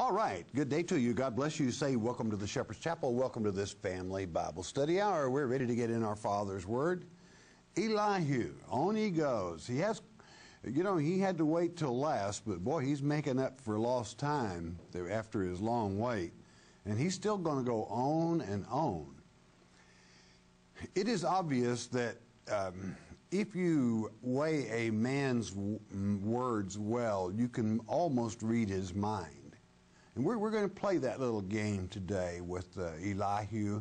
All right, good day to you. God bless you. Say welcome to the Shepherd's Chapel. Welcome to this family Bible study hour. We're ready to get in our Father's Word. Elihu, on he goes. He has, you know, he had to wait till last, but boy, he's making up for lost time after his long wait. And he's still going to go on and on. It is obvious that um, if you weigh a man's words well, you can almost read his mind. And we're, we're going to play that little game today with uh, Elihu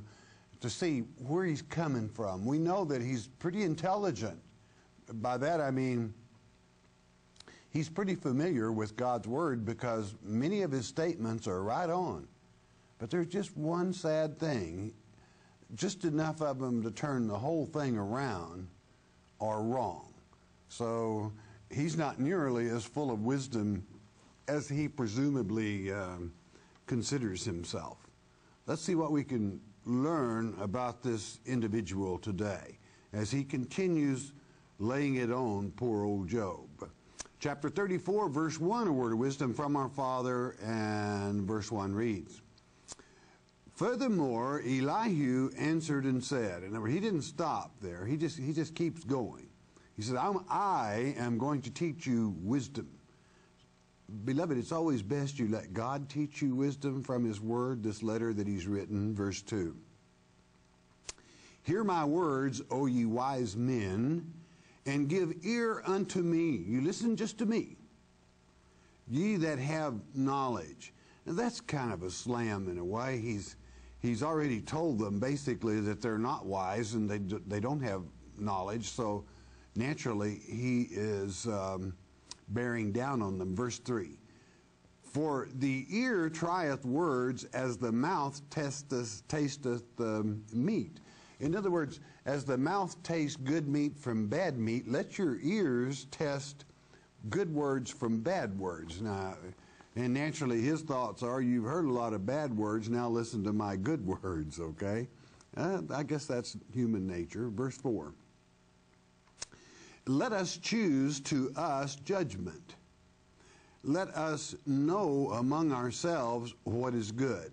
to see where he's coming from. We know that he's pretty intelligent. By that I mean he's pretty familiar with God's Word because many of his statements are right on. But there's just one sad thing just enough of them to turn the whole thing around are wrong. So he's not nearly as full of wisdom as he presumably um, considers himself. Let's see what we can learn about this individual today as he continues laying it on poor old Job. Chapter 34, verse 1, a word of wisdom from our Father, and verse 1 reads Furthermore, Elihu answered and said, and he didn't stop there, he just, he just keeps going. He said, I am going to teach you wisdom. Beloved, it's always best you let God teach you wisdom from His Word, this letter that He's written, verse 2. Hear my words, O ye wise men, and give ear unto me. You listen just to me. Ye that have knowledge. Now that's kind of a slam in a way. He's he's already told them basically that they're not wise and they, they don't have knowledge, so naturally he is um, bearing down on them. Verse 3 For the ear trieth words as the mouth testeth, tasteth the meat. In other words, as the mouth tastes good meat from bad meat, let your ears test good words from bad words. Now, and naturally, his thoughts are, You've heard a lot of bad words, now listen to my good words, okay? Uh, I guess that's human nature. Verse 4 Let us choose to us judgment. Let us know among ourselves what is good.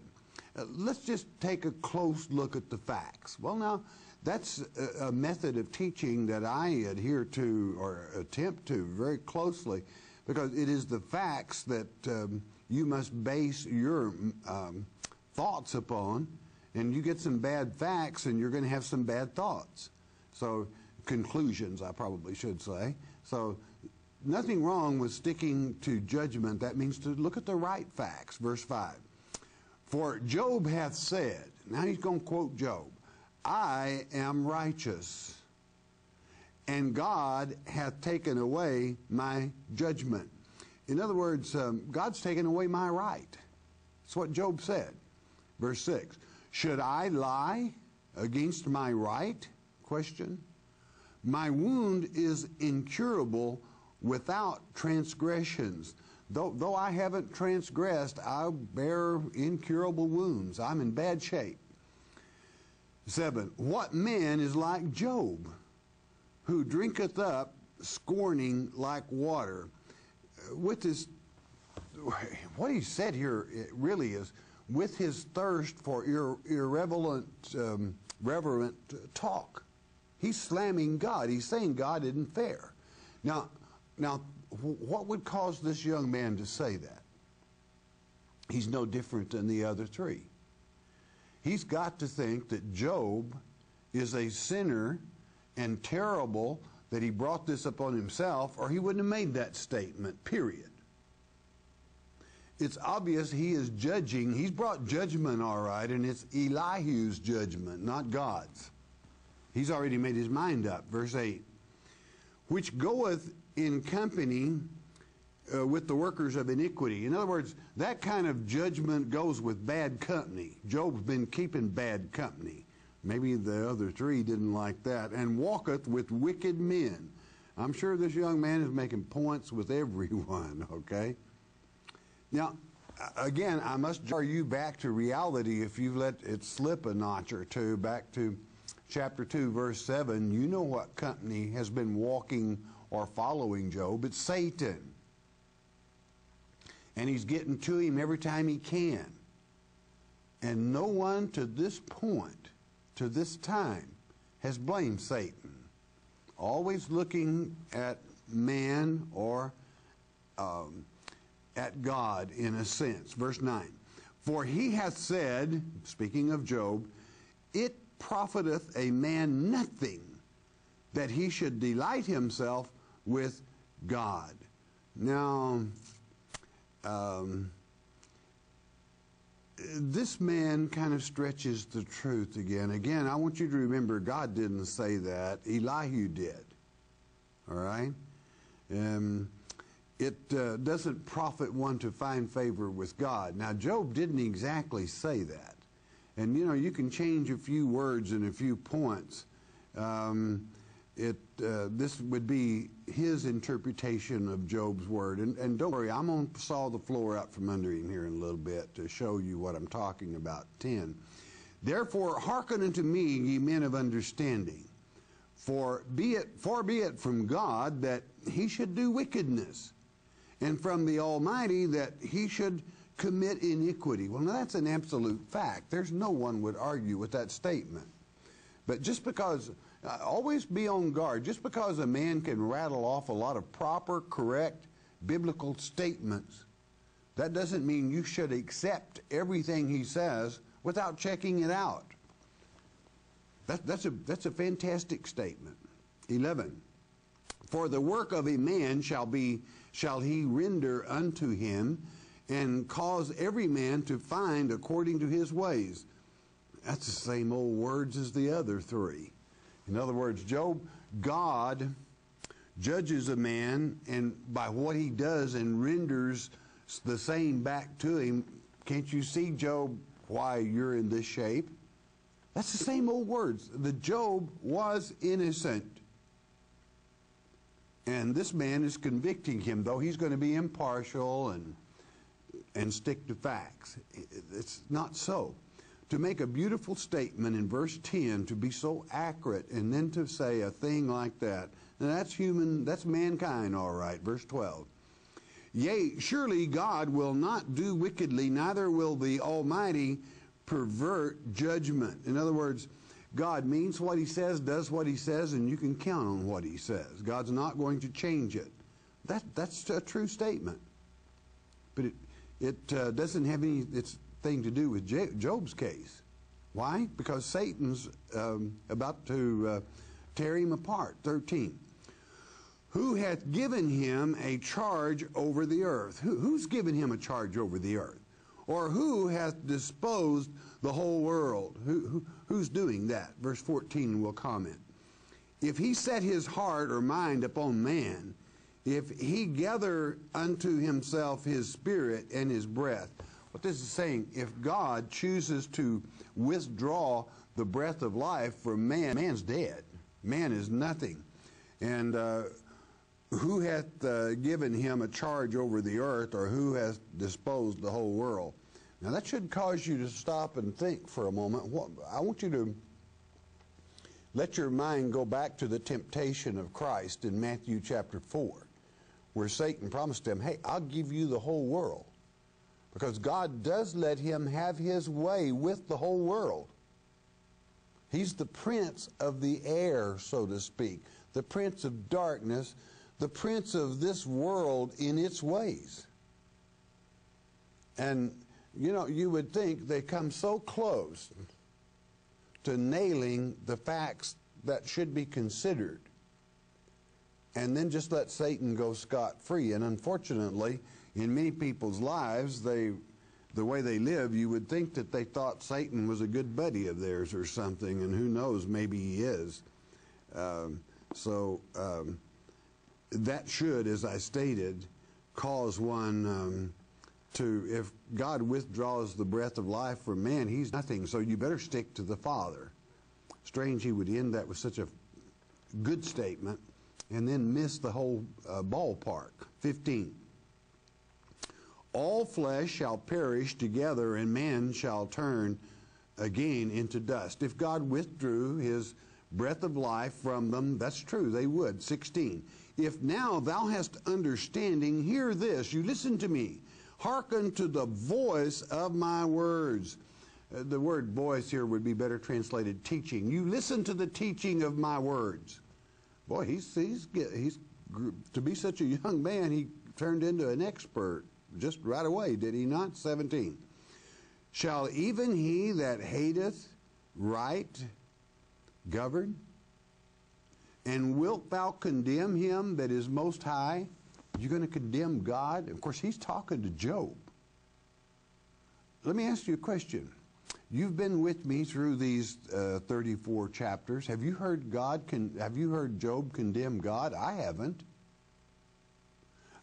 Uh, let's just take a close look at the facts. Well, now, that's a, a method of teaching that I adhere to or attempt to very closely because it is the facts that um, you must base your um, thoughts upon, and you get some bad facts, and you're going to have some bad thoughts. So, conclusions, I probably should say. So, nothing wrong with sticking to judgment. That means to look at the right facts. Verse 5. For Job hath said, now he's going to quote Job, I am righteous and God hath taken away my judgment. In other words, um, God's taken away my right. That's what Job said. Verse 6 Should I lie against my right? Question. My wound is incurable without transgressions. Though, though I haven't transgressed, I bear incurable wounds. I'm in bad shape. 7. What man is like Job? who drinketh up scorning like water. With his, what he said here really is, with his thirst for ir- irreverent, um, reverent talk. He's slamming God. He's saying God isn't fair. Now, now, what would cause this young man to say that? He's no different than the other three. He's got to think that Job is a sinner and terrible that he brought this upon himself, or he wouldn't have made that statement, period. It's obvious he is judging. He's brought judgment, all right, and it's Elihu's judgment, not God's. He's already made his mind up. Verse 8 Which goeth in company uh, with the workers of iniquity. In other words, that kind of judgment goes with bad company. Job's been keeping bad company. Maybe the other three didn't like that. And walketh with wicked men. I'm sure this young man is making points with everyone, okay? Now, again, I must jar you back to reality if you've let it slip a notch or two, back to chapter 2, verse 7. You know what company has been walking or following Job. It's Satan. and he's getting to him every time he can. And no one to this point, to this time, has blamed Satan. Always looking at man or um, at God in a sense. Verse 9 For he hath said, speaking of Job, it profiteth a man nothing that he should delight himself with God. Now, um, this man kind of stretches the truth again. Again, I want you to remember God didn't say that, Elihu did. All right? Um, it uh, doesn't profit one to find favor with God. Now, Job didn't exactly say that. And, you know, you can change a few words and a few points. Um, it, uh, this would be his interpretation of Job's word. And, and don't worry, I'm going to saw the floor out from under him here in a little bit to show you what I'm talking about. 10. Therefore, hearken unto me, ye men of understanding. For be it, for be it from God that he should do wickedness, and from the Almighty that he should commit iniquity. Well, now that's an absolute fact. There's no one would argue with that statement. But just because uh, always be on guard. Just because a man can rattle off a lot of proper, correct biblical statements, that doesn't mean you should accept everything he says without checking it out. That, that's, a, that's a fantastic statement. 11. For the work of a man shall be shall he render unto him, and cause every man to find according to his ways. That's the same old words as the other three. In other words, Job, God judges a man and by what he does and renders the same back to him. Can't you see, Job, why you're in this shape? That's the same old words. The Job was innocent. And this man is convicting him, though he's going to be impartial and and stick to facts. It's not so. To make a beautiful statement in verse 10 to be so accurate and then to say a thing like that that's human that's mankind all right verse 12 yea surely god will not do wickedly neither will the almighty pervert judgment. In other words god means what he says does what he says and you can count on what he says. God's not going to change it. That that's a true statement. But it it uh, doesn't have any it's thing to do with Job's case. Why? Because Satan's um, about to uh, tear him apart. 13. Who hath given him a charge over the earth? Who, who's given him a charge over the earth? Or who hath disposed the whole world? Who, who, who's doing that? Verse 14 will comment. If he set his heart or mind upon man, if he gather unto himself his spirit and his breath, what this is saying, if God chooses to withdraw the breath of life from man, man's dead. Man is nothing. And uh, who hath uh, given him a charge over the earth, or who hath disposed the whole world? Now that should cause you to stop and think for a moment. What, I want you to let your mind go back to the temptation of Christ in Matthew chapter 4, where Satan promised him, Hey, I'll give you the whole world. Because God does let him have his way with the whole world. He's the prince of the air, so to speak, the prince of darkness, the prince of this world in its ways. And, you know, you would think they come so close to nailing the facts that should be considered and then just let Satan go scot free. And unfortunately, in many people's lives, they, the way they live, you would think that they thought Satan was a good buddy of theirs or something, and who knows, maybe he is. Um, so um, that should, as I stated, cause one um, to, if God withdraws the breath of life from man, he's nothing, so you better stick to the Father. Strange he would end that with such a good statement and then miss the whole uh, ballpark. 15. All flesh shall perish together, and man shall turn again into dust. If God withdrew his breath of life from them, that's true, they would. 16. If now thou hast understanding, hear this, you listen to me. Hearken to the voice of my words. Uh, the word voice here would be better translated teaching. You listen to the teaching of my words. Boy, he's, he's, he's, to be such a young man, he turned into an expert just right away, did he not? 17. Shall even he that hateth right govern? And wilt thou condemn him that is most high? You're going to condemn God? Of course, he's talking to Job. Let me ask you a question. You've been with me through these uh, 34 chapters. Have you heard God? Con- have you heard Job condemn God? I haven't.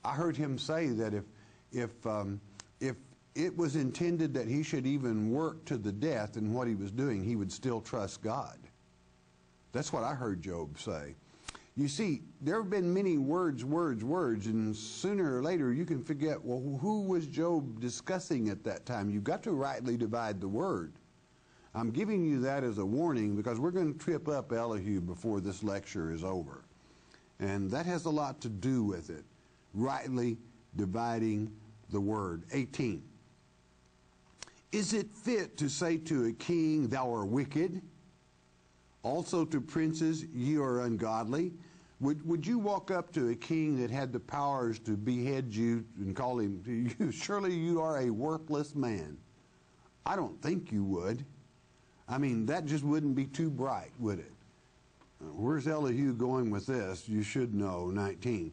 I heard him say that if if um, if it was intended that he should even work to the death in what he was doing, he would still trust God. That's what I heard Job say. You see, there have been many words, words, words, and sooner or later you can forget, well, who was Job discussing at that time? You've got to rightly divide the word. I'm giving you that as a warning because we're going to trip up Elihu before this lecture is over. And that has a lot to do with it. Rightly dividing the word. 18. Is it fit to say to a king, Thou art wicked? Also to princes, ye are ungodly. Would, would you walk up to a king that had the powers to behead you and call him you, surely you are a worthless man? I don't think you would. I mean, that just wouldn't be too bright, would it? Uh, where's Elihu going with this? You should know, 19.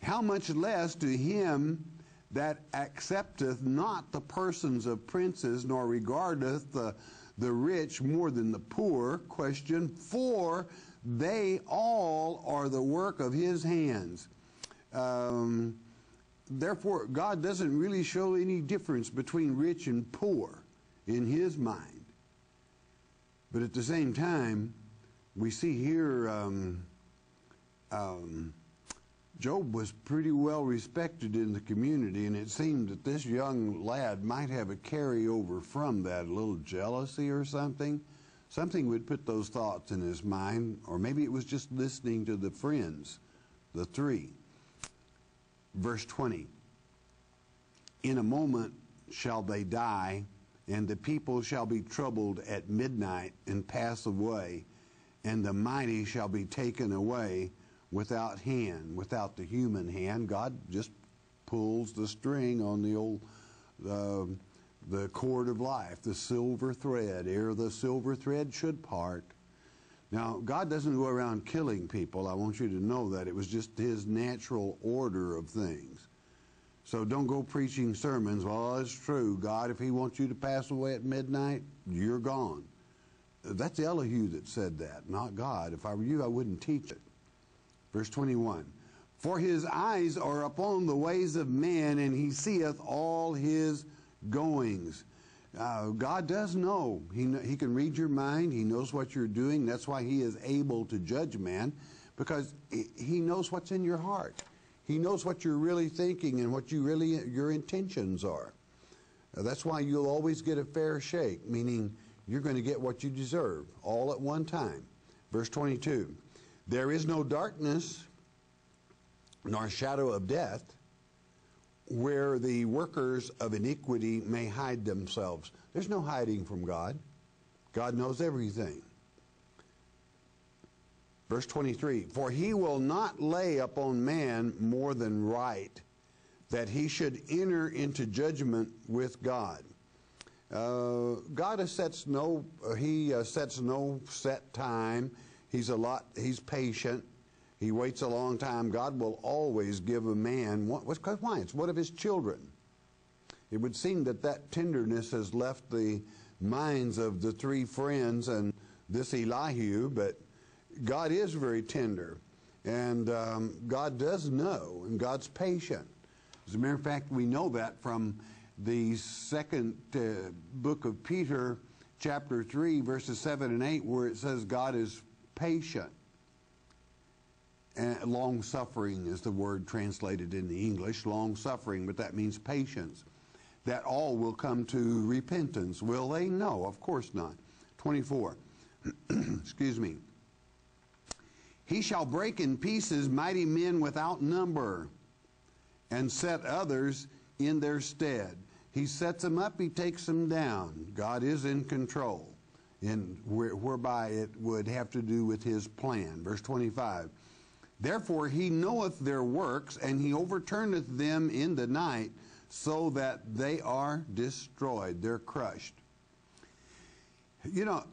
How much less to him that accepteth not the persons of princes, nor regardeth the the rich more than the poor. Question For they all are the work of his hands. Um, therefore, God doesn't really show any difference between rich and poor in his mind. But at the same time, we see here um, um, Job was pretty well respected in the community, and it seemed that this young lad might have a carryover from that, a little jealousy or something. Something would put those thoughts in his mind, or maybe it was just listening to the friends, the three. Verse 20 In a moment shall they die, and the people shall be troubled at midnight and pass away, and the mighty shall be taken away without hand, without the human hand. God just pulls the string on the old uh, the cord of life, the silver thread. Ere the silver thread should part. Now, God doesn't go around killing people. I want you to know that. It was just His natural order of things. So don't go preaching sermons. Well, it's true. God, if He wants you to pass away at midnight, you're gone. That's Elihu that said that, not God. If I were you, I wouldn't teach it. Verse 21 For his eyes are upon the ways of men, and he seeth all his goings. Uh, God does know. He, he can read your mind. He knows what you're doing. That's why he is able to judge man, because he knows what's in your heart. He knows what you're really thinking and what you really your intentions are. Uh, that's why you'll always get a fair shake, meaning you're going to get what you deserve all at one time. Verse 22 there is no darkness nor shadow of death where the workers of iniquity may hide themselves. There's no hiding from God. God knows everything. Verse 23 For he will not lay upon man more than right, that he should enter into judgment with God. Uh, God sets no, he uh, sets no set time. He's a lot. He's patient. He waits a long time. God will always give a man what? Why? It's one of his children. It would seem that that tenderness has left the minds of the three friends and this Elihu, but God is very tender, and um, God does know, and God's patient. As a matter of fact, we know that from the second uh, book of Peter, chapter 3, verses 7 and 8, where it says God is patient. And long suffering is the word translated in the English, long suffering, but that means patience. That all will come to repentance. Will they? No, of course not. 24. Excuse me. He shall break in pieces mighty men without number, and set others in their stead. He sets them up, he takes them down. God is in control, where, whereby it would have to do with his plan. Verse 25. Therefore he knoweth their works, and he overturneth them in the night, so that they are destroyed. They're crushed. You know,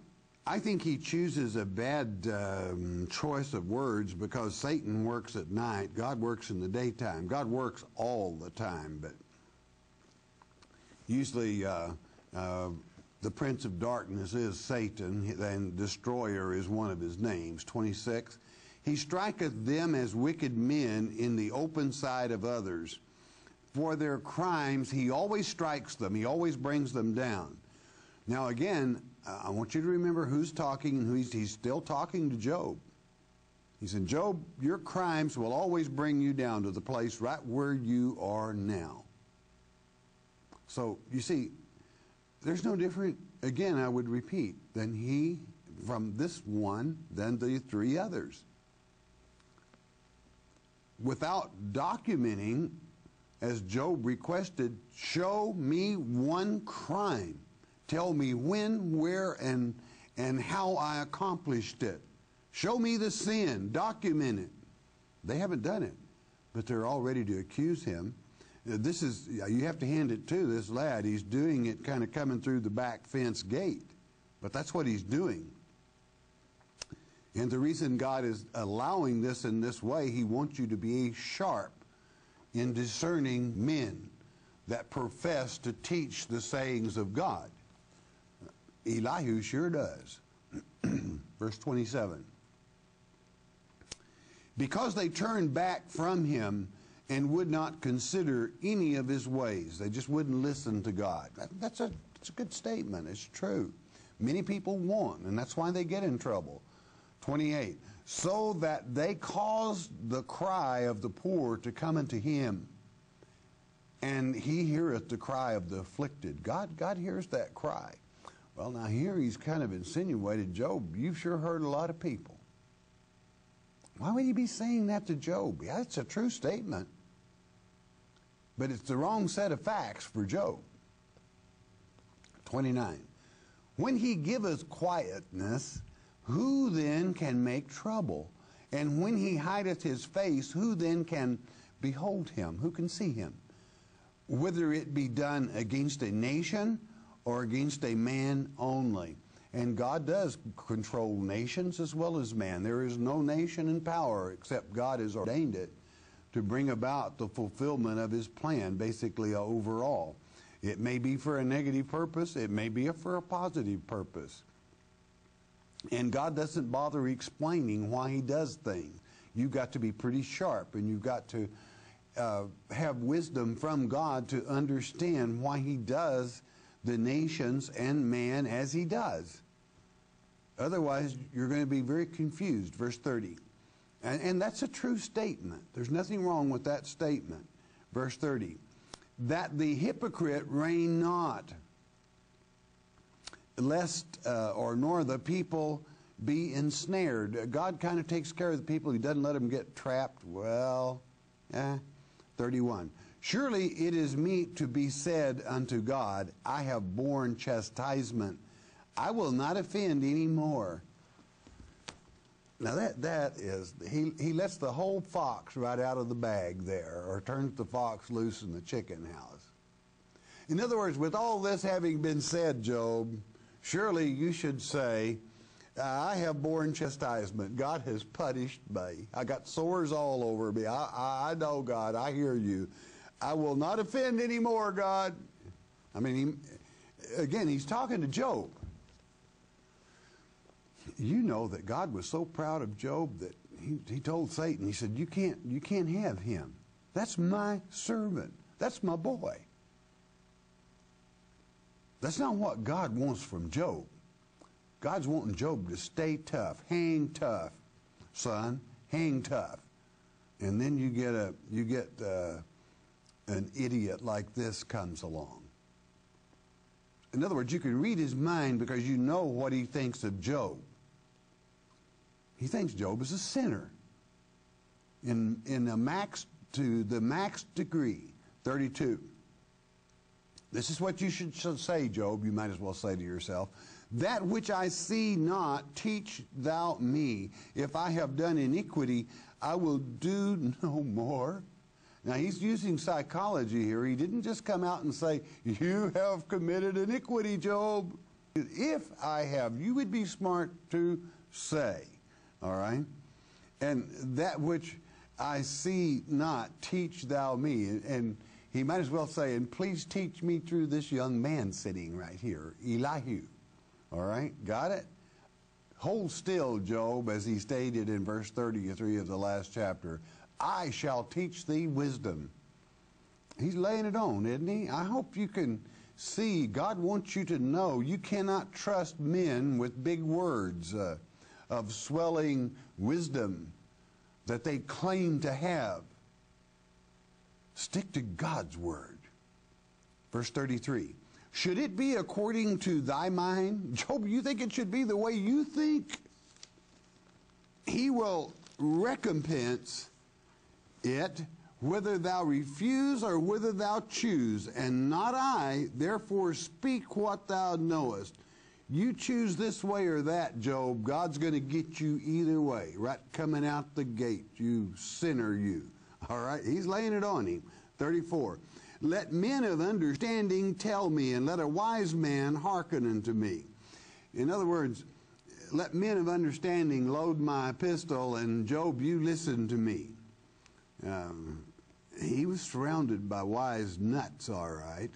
I think he chooses a bad um, choice of words because Satan works at night, God works in the daytime. God works all the time, but usually uh, uh, the prince of darkness is Satan, and destroyer is one of his names. 26. He striketh them as wicked men in the open sight of others. For their crimes, he always strikes them, he always brings them down. Now, again, I want you to remember who's talking and who he's, he's still talking to Job. He said, Job, your crimes will always bring you down to the place right where you are now. So, you see, there's no different, again, I would repeat, than he from this one than the three others. Without documenting, as Job requested, show me one crime Tell me when, where, and, and how I accomplished it. Show me the sin. Document it. They haven't done it, but they're all ready to accuse him. Uh, this is, you have to hand it to this lad. He's doing it kind of coming through the back fence gate, but that's what he's doing. And the reason God is allowing this in this way, He wants you to be sharp in discerning men that profess to teach the sayings of God. Elihu sure does. Verse 27. Because they turned back from him and would not consider any of his ways. They just wouldn't listen to God. That, that's, a, that's a good statement. It's true. Many people won't, and that's why they get in trouble. 28. So that they caused the cry of the poor to come unto him, and he heareth the cry of the afflicted. God, God hears that cry. Well, now here he's kind of insinuated, Job, you've sure heard a lot of people. Why would he be saying that to Job? Yeah, it's a true statement. But it's the wrong set of facts for Job. 29. When he giveth quietness, who then can make trouble? And when he hideth his face, who then can behold him? Who can see him? Whether it be done against a nation or against a man only. And God does control nations as well as man. There is no nation in power except God has ordained it to bring about the fulfillment of his plan, basically overall. It may be for a negative purpose, it may be for a positive purpose. And God doesn't bother explaining why he does things. You've got to be pretty sharp and you've got to uh, have wisdom from God to understand why he does the nations and man as he does. Otherwise, you're going to be very confused. Verse 30. And, and, that's a true statement. There's nothing wrong with that statement. Verse 30. That the hypocrite reign not, lest uh, or nor the people be ensnared. God kind of takes care of the people. He doesn't let them get trapped. Well, eh. 31. Surely it is meet to be said unto God, I have borne chastisement. I will not offend any more. Now that that is he he lets the whole fox right out of the bag there, or turns the fox loose in the chicken house. In other words, with all this having been said, Job, surely you should say, I have borne chastisement. God has punished me. I got sores all over me. I, I, I know, God. I hear you. I will not offend anymore, God. I mean, he, again, he's talking to Job. You know that God was so proud of Job that he, he told Satan, he said, you can't, you can't have him. That's my servant. That's my boy. That's not what God wants from Job. God's wanting Job to stay tough, hang tough, son, hang tough. And then you get a, you get, uh, an idiot like this comes along. In other words, you can read his mind because you know what he thinks of Job. He thinks Job is a sinner in, in a max to the max degree, 32. This is what you should say, Job. You might as well say to yourself, That which I see not, teach thou me. If I have done iniquity, I will do no more. Now, he's using psychology here. He didn't just come out and say, You have committed iniquity, Job. If I have, you would be smart to say, all right? And that which I see not, teach thou me. And he might as well say, and please teach me through this young man sitting right here, Elihu. All right, got it? Hold still, Job, as he stated in verse 33 of the last chapter. I shall teach thee wisdom. He's laying it on, isn't he? I hope you can see God wants you to know you cannot trust men with big words uh, of swelling wisdom that they claim to have. Stick to God's word. Verse 33 Should it be according to thy mind? Job, you think it should be the way you think? He will recompense it whether thou refuse or whether thou choose, and not I, therefore speak what thou knowest. You choose this way or that, Job, God's going to get you either way, right coming out the gate, you sinner, you. All right, he's laying it on him. 34. Let men of understanding tell me, and let a wise man hearken unto me. In other words, let men of understanding load my pistol, and Job, you listen to me. Um, he was surrounded by wise nuts, all right.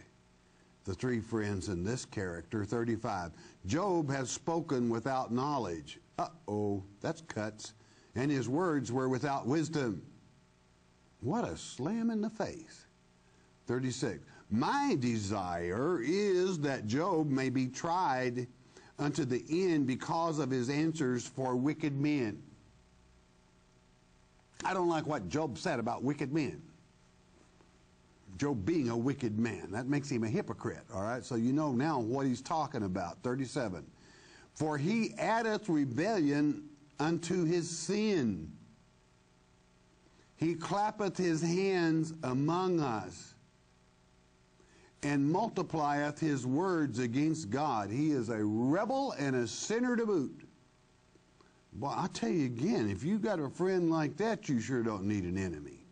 The three friends in this character, 35. Job has spoken without knowledge. Uh oh, that's cuts. And his words were without wisdom. What a slam in the face. 36. My desire is that Job may be tried unto the end because of his answers for wicked men. I don't like what Job said about wicked men. Job being a wicked man. That makes him a hypocrite, all right? So you know now what he's talking about. 37. For he addeth rebellion unto his sin. He clappeth his hands among us and multiplieth his words against God. He is a rebel and a sinner to boot. Well, I tell you again, if you got a friend like that, you sure don't need an enemy.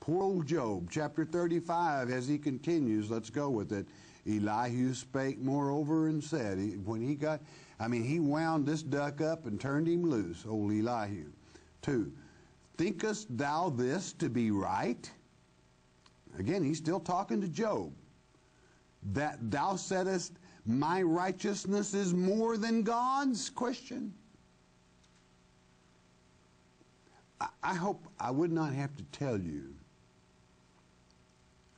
Poor old Job, chapter 35, as he continues, let's go with it. Elihu spake moreover and said, when he got, I mean, he wound this duck up and turned him loose, old Elihu. Two, thinkest thou this to be right? Again, he's still talking to Job. That thou saidest, my righteousness is more than God's? Question. I hope I would not have to tell you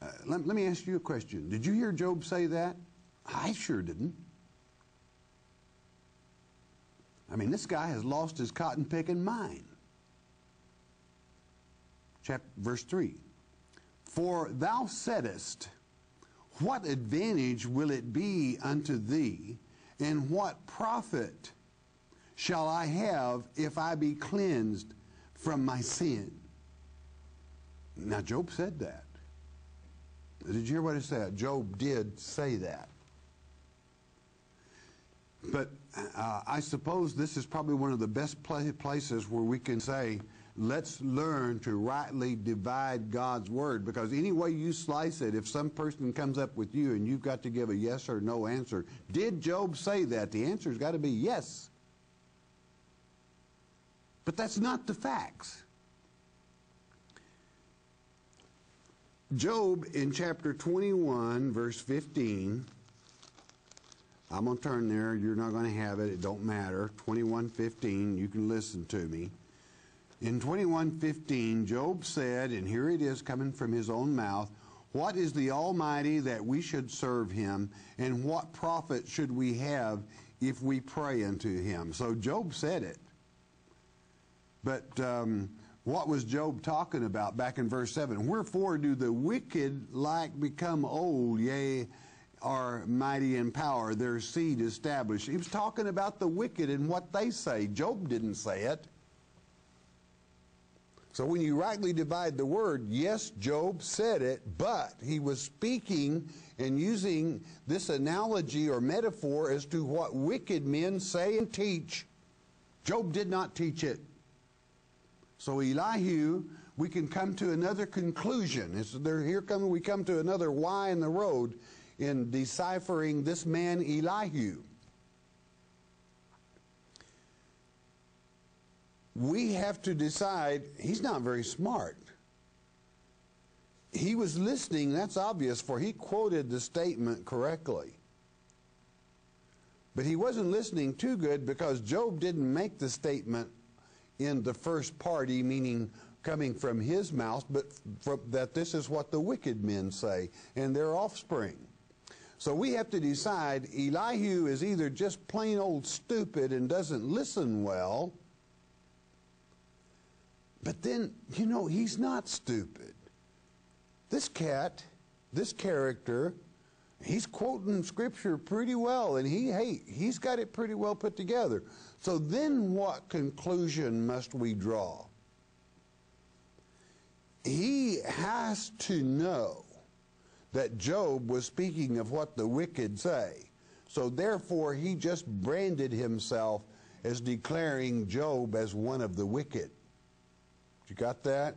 uh, let, let me ask you a question. Did you hear Job say that? I sure didn't. I mean, this guy has lost his cotton picking mind. Chapter, verse 3 For thou saidst, What advantage will it be unto thee, and what profit shall I have if I be cleansed from my sin? Now, Job said that. Did you hear what he said? Job did say that. But uh, I suppose this is probably one of the best places where we can say, let's learn to rightly divide God's word. Because any way you slice it, if some person comes up with you and you've got to give a yes or no answer, did Job say that? The answer's got to be yes. But that's not the facts. Job in chapter 21, verse 15. I'm going to turn there. You're not going to have it. It don't matter. 21:15. You can listen to me. In 21:15, Job said, and here it is coming from his own mouth, "What is the Almighty that we should serve him, and what profit should we have if we pray unto him?" So Job said it. But um, what was Job talking about back in verse 7? Wherefore do the wicked like become old, yea, are mighty in power, their seed established. He was talking about the wicked and what they say. Job didn't say it. So when you rightly divide the word, yes, Job said it, but he was speaking and using this analogy or metaphor as to what wicked men say and teach. Job did not teach it. So Elihu, we can come to another conclusion. Here come, we come to another why in the road in deciphering this man Elihu. We have to decide he's not very smart. He was listening, that's obvious, for he quoted the statement correctly. But he wasn't listening too good because Job didn't make the statement in the first party, meaning coming from his mouth, but from, that this is what the wicked men say and their offspring. So we have to decide Elihu is either just plain old stupid and doesn't listen well but then, you know, he's not stupid. This cat, this character, he's quoting scripture pretty well, and he, hey, he's got it pretty well put together. So then what conclusion must we draw? He has to know that Job was speaking of what the wicked say. So therefore, he just branded himself as declaring Job as one of the wicked. You got that?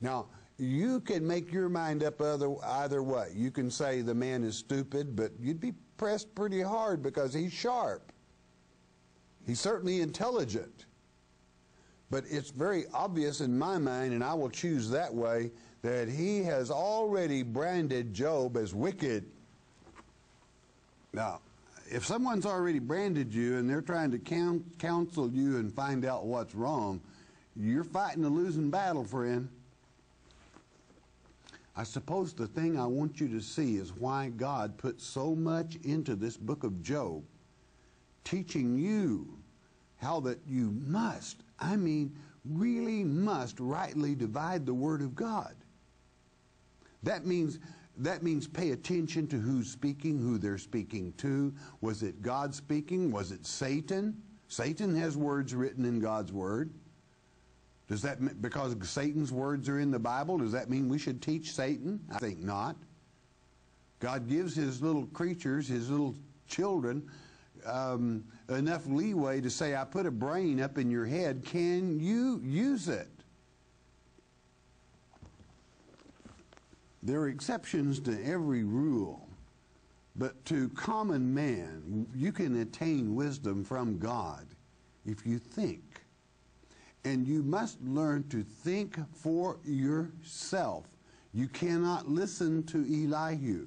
Now, you can make your mind up other, either way. You can say the man is stupid, but you'd be pressed pretty hard because he's sharp. He's certainly intelligent. But it's very obvious in my mind, and I will choose that way, that he has already branded Job as wicked. Now, if someone's already branded you and they're trying to counsel you and find out what's wrong, you're fighting a losing battle, friend. I suppose the thing I want you to see is why God put so much into this book of Job, teaching you how that you must, I mean, really must rightly divide the Word of God. That means that means pay attention to who's speaking, who they're speaking to. Was it God speaking? Was it Satan? Satan has words written in God's Word. Does that mean because Satan's words are in the Bible, does that mean we should teach Satan? I think not. God gives his little creatures, his little children, um, enough leeway to say, I put a brain up in your head. Can you use it? There are exceptions to every rule, but to common man, you can attain wisdom from God if you think and you must learn to think for yourself. You cannot listen to Elihu.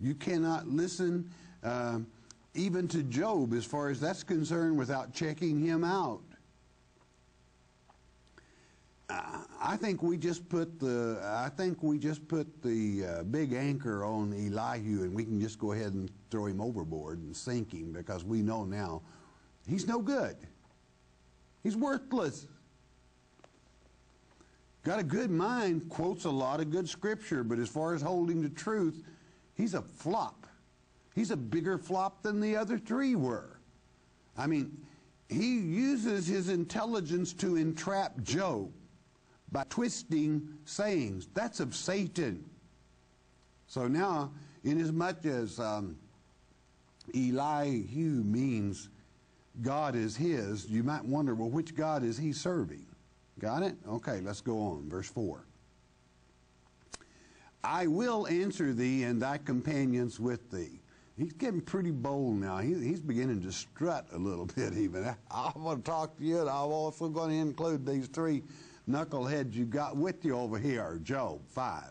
You cannot listen uh, even to Job as far as that's concerned without checking him out. I think we just put the I think we just put the uh, big anchor on Elihu and we can just go ahead and throw him overboard and sink him because we know now he's no good. He's worthless. Got a good mind, quotes a lot of good scripture, but as far as holding the truth, he's a flop. He's a bigger flop than the other three were. I mean, he uses his intelligence to entrap Job by twisting sayings. That's of Satan. So now, inasmuch as um, Elihu means God is his, you might wonder, well, which God is he serving? Got it? Okay, let's go on. Verse 4. I will answer thee and thy companions with thee. He's getting pretty bold now. He, he's beginning to strut a little bit even. I want to talk to you, and I'm also going to include these three knuckleheads you got with you over here. Job 5.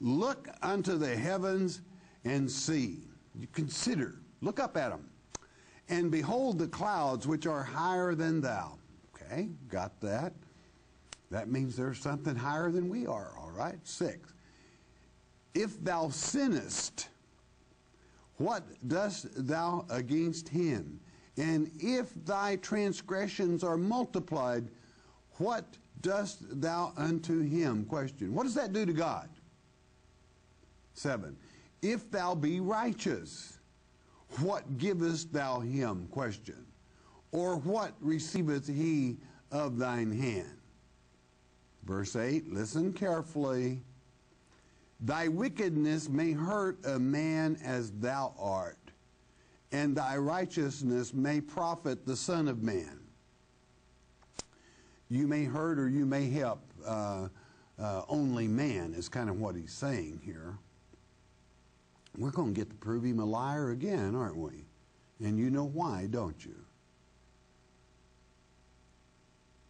Look unto the heavens and see. You consider. Look up at them. And behold the clouds which are higher than thou. Okay, got that. That means there's something higher than we are, all right? Six. If thou sinnest, what dost thou against him? And if thy transgressions are multiplied, what dost thou unto him? Question. What does that do to God? Seven. If thou be righteous, what givest thou him? Question. Or what receiveth he of thine hand? Verse 8, listen carefully. Thy wickedness may hurt a man as thou art, and thy righteousness may profit the Son of Man. You may hurt or you may help uh, uh, only man, is kind of what he's saying here. We're going to get to prove him a liar again, aren't we? And you know why, don't you?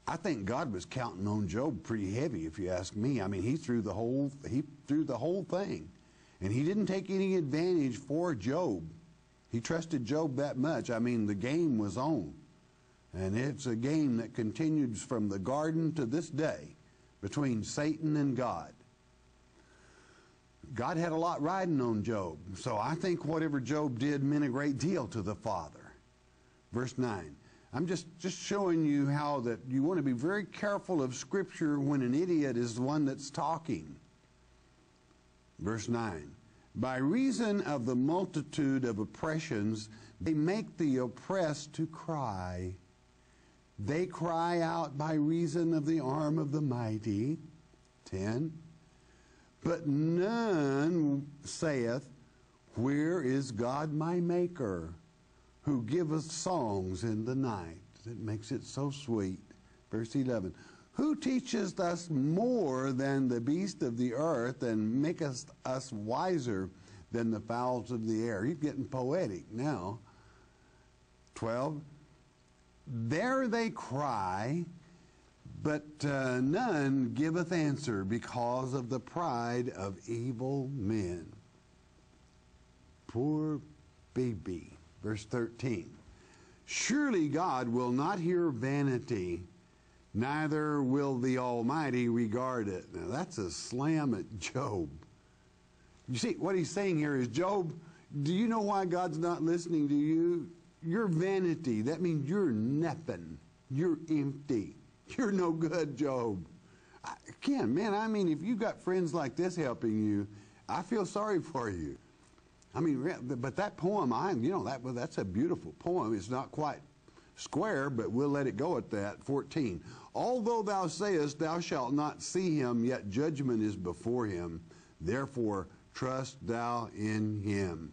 I think God was counting on Job pretty heavy, if you ask me. I mean, he threw the whole he threw the whole thing, and he didn't take any advantage for Job. He trusted Job that much. I mean, the game was on, and it's a game that continues from the garden to this day between Satan and God. God had a lot riding on Job, so I think whatever Job did meant a great deal to the Father. Verse 9. I'm just, just showing you how that you want to be very careful of Scripture when an idiot is the one that's talking. Verse 9 By reason of the multitude of oppressions, they make the oppressed to cry. They cry out by reason of the arm of the mighty. 10. But none saith, Where is God my Maker? Who giveth songs in the night. That makes it so sweet. Verse 11. Who teacheth us more than the beast of the earth and maketh us wiser than the fowls of the air? He's getting poetic now. 12. There they cry, but uh, none giveth answer because of the pride of evil men. Poor baby. Verse 13 Surely God will not hear vanity, neither will the Almighty regard it. Now that's a slam at Job. You see, what he's saying here is Job, do you know why God's not listening to you? Your vanity. That means you're nothing. You're empty. You're no good, Job. Again, man, I mean, if you've got friends like this helping you, I feel sorry for you. I mean, but that poem, I, you know, that that's a beautiful poem. It's not quite square, but we'll let it go at that. 14. Although thou sayest thou shalt not see him, yet judgment is before him. Therefore, trust thou in him.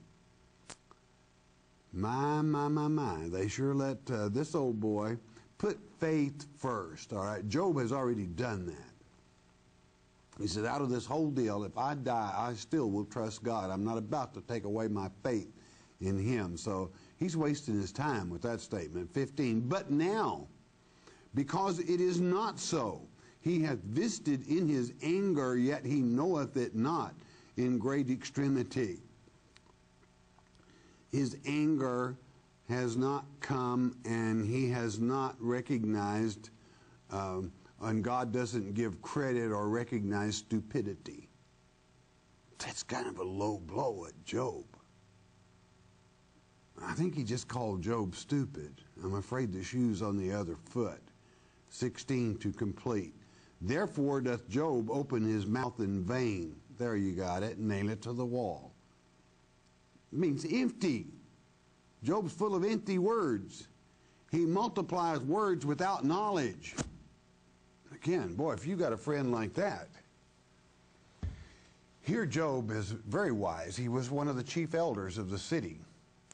My, my, my, my. They sure let uh, this old boy put faith first. All right. Job has already done that. He said, out of this whole deal, if I die, I still will trust God. I'm not about to take away my faith in Him. So he's wasting his time with that statement. 15. But now, because it is not so, he hath visited in his anger, yet he knoweth it not in great extremity. His anger has not come and he has not recognized. Um, and God doesn't give credit or recognize stupidity. That's kind of a low blow at Job. I think he just called Job stupid. I'm afraid the shoe's on the other foot. 16 to complete. Therefore doth Job open his mouth in vain. There you got it. Nail it to the wall. It means empty. Job's full of empty words. He multiplies words without knowledge. Again, boy, if you got a friend like that. Here, Job is very wise. He was one of the chief elders of the city.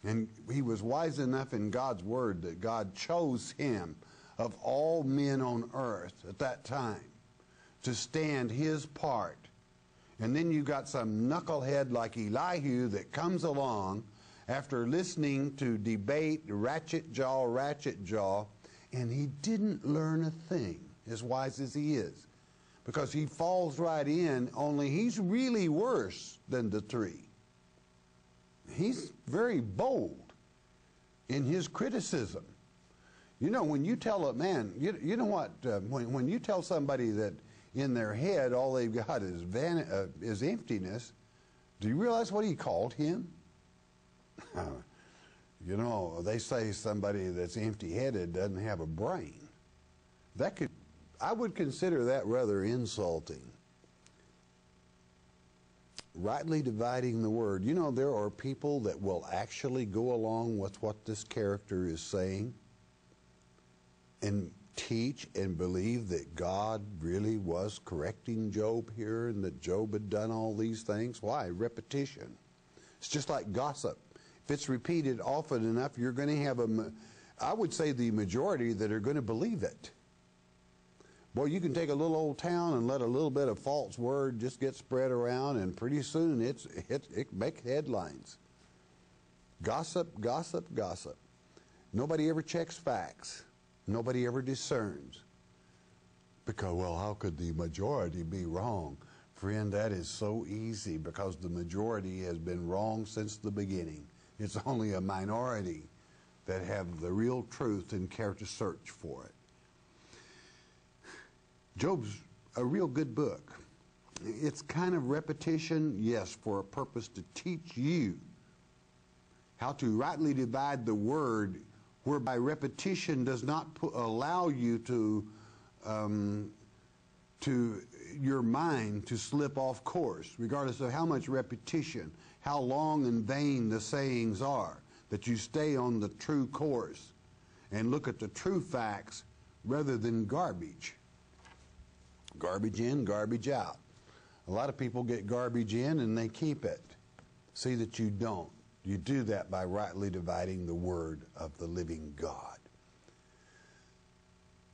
And he was wise enough in God's word that God chose him of all men on earth at that time to stand his part. And then you got some knucklehead like Elihu that comes along after listening to debate, ratchet jaw, ratchet jaw, and he didn't learn a thing as wise as he is. Because he falls right in, only he's really worse than the three. He's very bold in his criticism. You know, when you tell a man, you, you know what, uh, when, when you tell somebody that in their head all they've got is, van, uh, is emptiness, do you realize what he called him? you know, they say somebody that's empty headed doesn't have a brain. That could I would consider that rather insulting. Rightly dividing the word. You know, there are people that will actually go along with what this character is saying and teach and believe that God really was correcting Job here and that Job had done all these things? Why? Repetition. It's just like gossip. If it's repeated often enough, you're going to have a, I would say the majority that are going to believe it. Boy, you can take a little old town and let a little bit of false word just get spread around, and pretty soon it's it, it make headlines. Gossip, gossip, gossip. Nobody ever checks facts. Nobody ever discerns. Because, well, how could the majority be wrong? Friend, that is so easy because the majority has been wrong since the beginning. It's only a minority that have the real truth and care to search for it. Job's a real good book. It's kind of repetition, yes, for a purpose to teach you how to rightly divide the word, whereby repetition does not put, allow you to um, to your mind to slip off course, regardless of how much repetition, how long and vain the sayings are, that you stay on the true course and look at the true facts rather than garbage. Garbage in, garbage out. A lot of people get garbage in and they keep it. See that you don't. You do that by rightly dividing the word of the living God.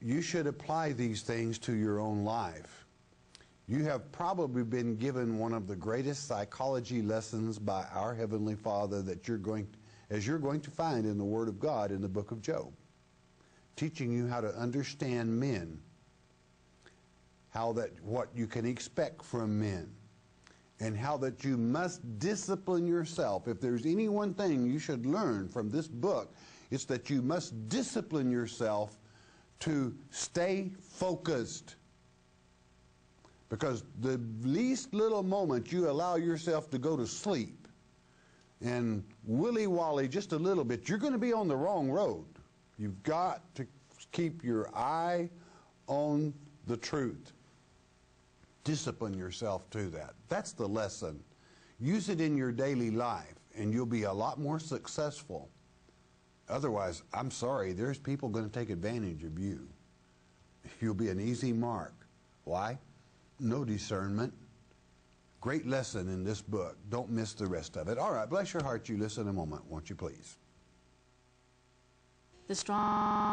You should apply these things to your own life. You have probably been given one of the greatest psychology lessons by our Heavenly Father that you're going, as you're going to find in the Word of God in the book of Job, teaching you how to understand men how that what you can expect from men and how that you must discipline yourself. If there's any one thing you should learn from this book, it's that you must discipline yourself to stay focused. Because the least little moment you allow yourself to go to sleep and willy wally just a little bit, you're going to be on the wrong road. You've got to keep your eye on the truth discipline yourself to that. That's the lesson. Use it in your daily life, and you'll be a lot more successful. Otherwise, I'm sorry, there's people going to take advantage of you. You'll be an easy mark. Why? No discernment. Great lesson in this book. Don't miss the rest of it. All right, bless your heart. You listen a moment, won't you please? The strong